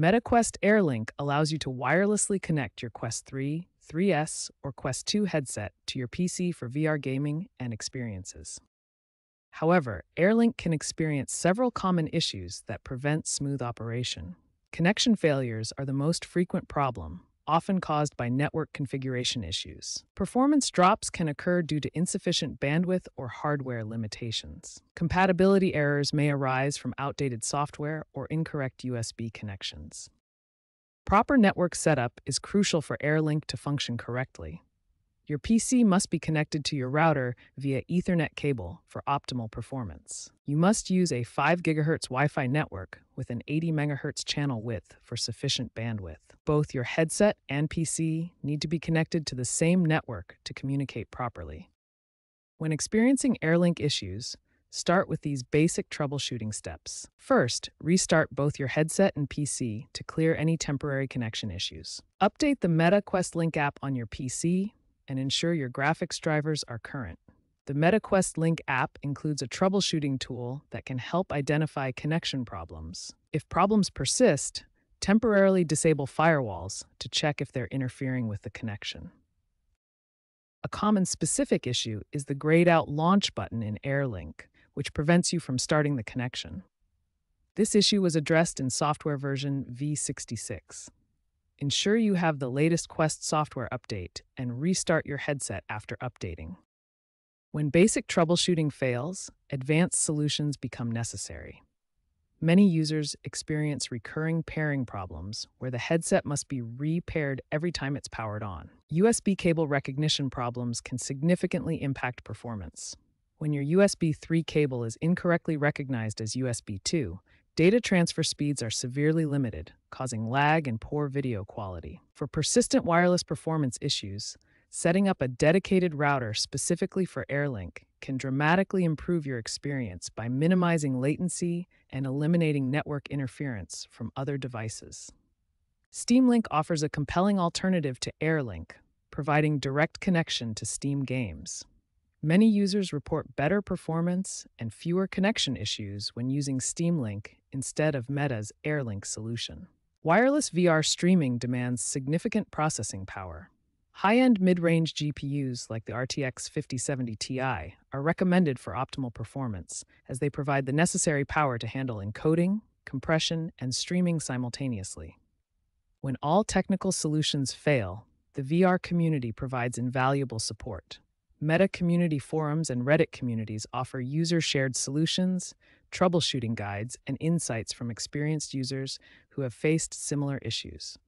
MetaQuest AirLink allows you to wirelessly connect your Quest 3, 3S, or Quest 2 headset to your PC for VR gaming and experiences. However, AirLink can experience several common issues that prevent smooth operation. Connection failures are the most frequent problem, often caused by network configuration issues. Performance drops can occur due to insufficient bandwidth or hardware limitations. Compatibility errors may arise from outdated software or incorrect USB connections. Proper network setup is crucial for AirLink to function correctly. Your PC must be connected to your router via Ethernet cable for optimal performance. You must use a 5 GHz Wi Fi network with an 80 MHz channel width for sufficient bandwidth. Both your headset and PC need to be connected to the same network to communicate properly. When experiencing AirLink issues, start with these basic troubleshooting steps. First, restart both your headset and PC to clear any temporary connection issues. Update the Meta Quest Link app on your PC and ensure your graphics drivers are current. The MetaQuest Link app includes a troubleshooting tool that can help identify connection problems. If problems persist, temporarily disable firewalls to check if they're interfering with the connection. A common specific issue is the grayed out launch button in AirLink, which prevents you from starting the connection. This issue was addressed in software version V66. Ensure you have the latest Quest software update and restart your headset after updating. When basic troubleshooting fails, advanced solutions become necessary. Many users experience recurring pairing problems where the headset must be repaired every time it's powered on. USB cable recognition problems can significantly impact performance. When your USB 3 cable is incorrectly recognized as USB 2, Data transfer speeds are severely limited, causing lag and poor video quality. For persistent wireless performance issues, setting up a dedicated router specifically for AirLink can dramatically improve your experience by minimizing latency and eliminating network interference from other devices. Steam Link offers a compelling alternative to AirLink, providing direct connection to Steam games. Many users report better performance and fewer connection issues when using Steam Link instead of Meta's AirLink solution. Wireless VR streaming demands significant processing power. High end mid range GPUs like the RTX 5070 Ti are recommended for optimal performance, as they provide the necessary power to handle encoding, compression, and streaming simultaneously. When all technical solutions fail, the VR community provides invaluable support. Meta community forums and Reddit communities offer user shared solutions, troubleshooting guides, and insights from experienced users who have faced similar issues.